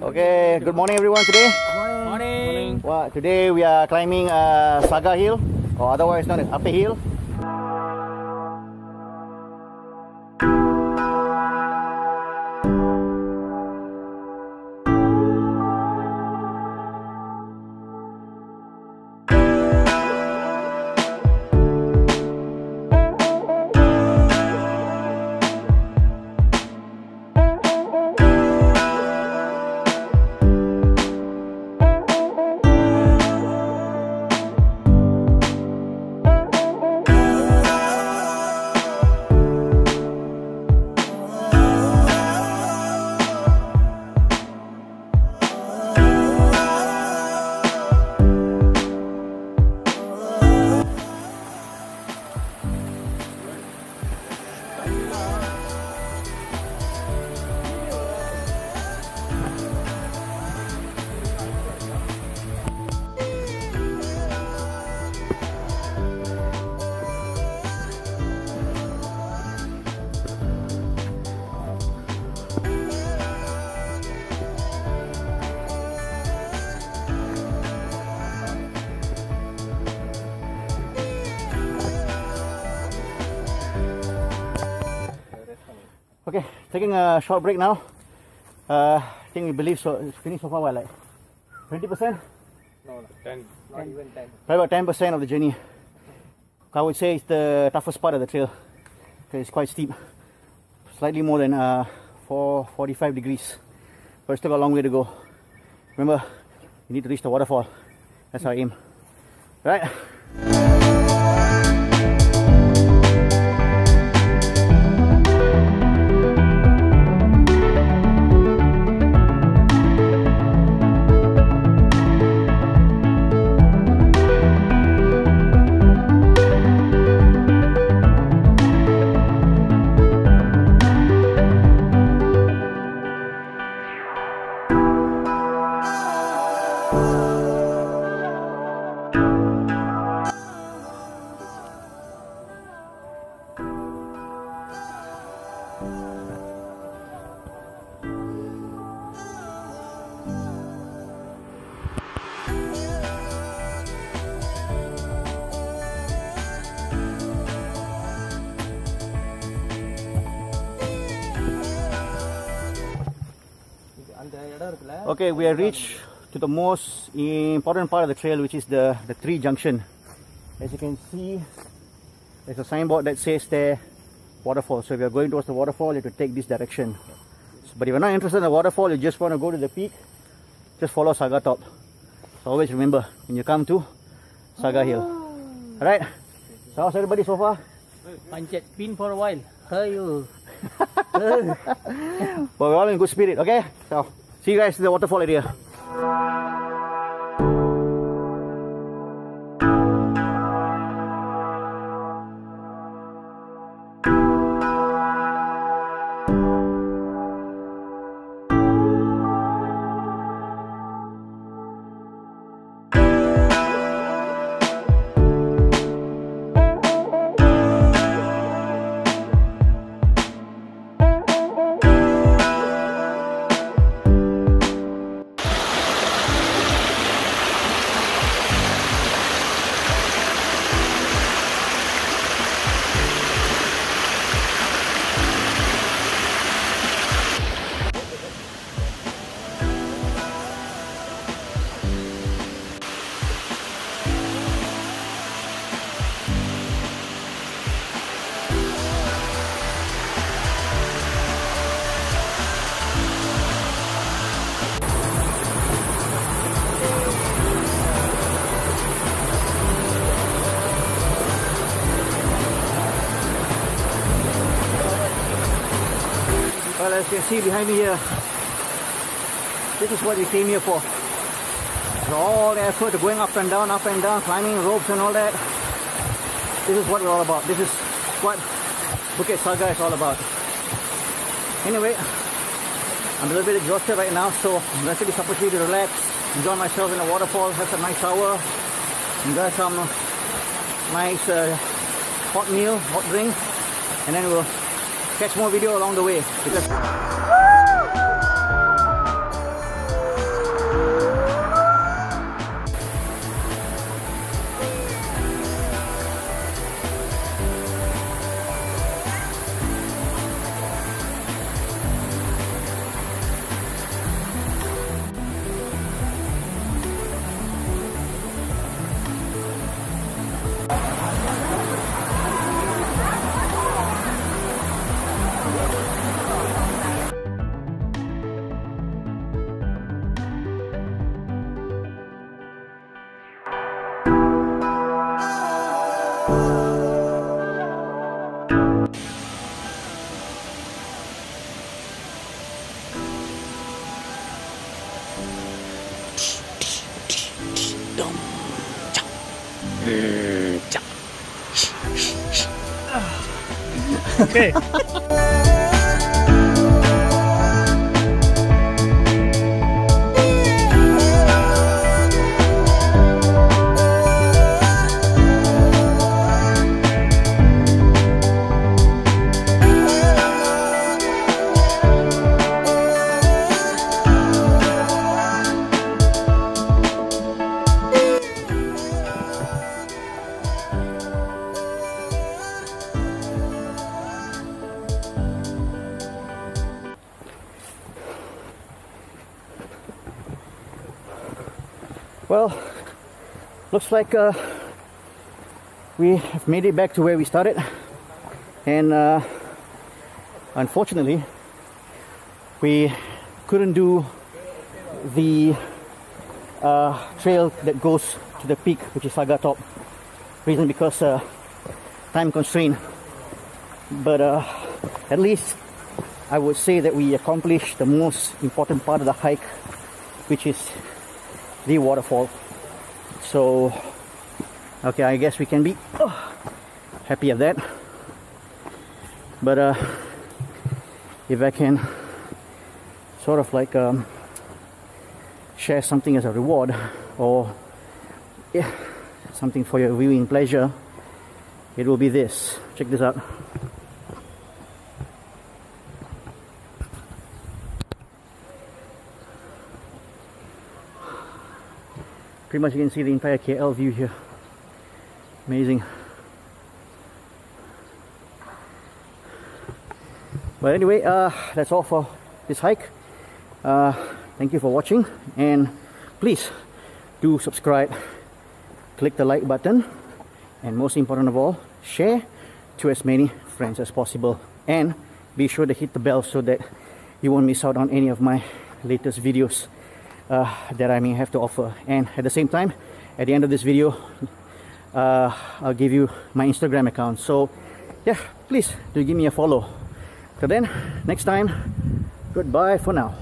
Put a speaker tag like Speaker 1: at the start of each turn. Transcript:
Speaker 1: Okay, good morning everyone today.
Speaker 2: Morning.
Speaker 1: Well, today we are climbing uh, Saga Hill, or otherwise known as Apek Hill. Taking a short break now. Uh, I think we believe so. It's finished so far, what, like 20%?
Speaker 2: No, no, 10. Not even 10.
Speaker 1: Probably about 10% of the journey. I would say it's the toughest part of the trail. Okay, it's quite steep. Slightly more than uh, 4, 45 degrees. But it's still got a long way to go. Remember, you need to reach the waterfall. That's our aim. Right? Okay, we have reached to the most important part of the trail, which is the, the tree junction. As you can see, there's a signboard that says there waterfall. So if you're going towards the waterfall, you have to take this direction. But if you're not interested in the waterfall, you just want to go to the peak, just follow Saga Top. So always remember when you come to Saga Hill. Oh. Alright? So how's everybody so far?
Speaker 2: Pancet pin for a while. Hey you.
Speaker 1: But we're all in good spirit, okay? So see you guys in the waterfall area. Well, as you can see behind me here, this is what we came here for. All the effort going up and down, up and down, climbing ropes and all that. This is what we're all about. This is what Bukit Saga is all about. Anyway, I'm a little bit exhausted right now, so I'm going to take this opportunity to relax, enjoy myself in the waterfall, have some nice shower, enjoy some nice uh, hot meal, hot drink, and then we'll catch more video along the way. 음,
Speaker 2: 자. 오케이.
Speaker 1: Well, looks like uh, we have made it back to where we started, and uh, unfortunately, we couldn't do the uh, trail that goes to the peak, which is Saga Top. Reason because uh, time constraint. But uh, at least I would say that we accomplished the most important part of the hike, which is the waterfall. So, okay, I guess we can be uh, happy of that. But uh, if I can sort of like um, share something as a reward or yeah, something for your viewing pleasure, it will be this. Check this out. Pretty much you can see the entire KL view here. Amazing. But anyway uh, that's all for this hike. Uh, thank you for watching. And please do subscribe. Click the like button. And most important of all share to as many friends as possible. And be sure to hit the bell so that you won't miss out on any of my latest videos uh, that I may have to offer. And at the same time, at the end of this video, uh, I'll give you my Instagram account. So yeah, please do give me a follow. Till then, next time, goodbye for now.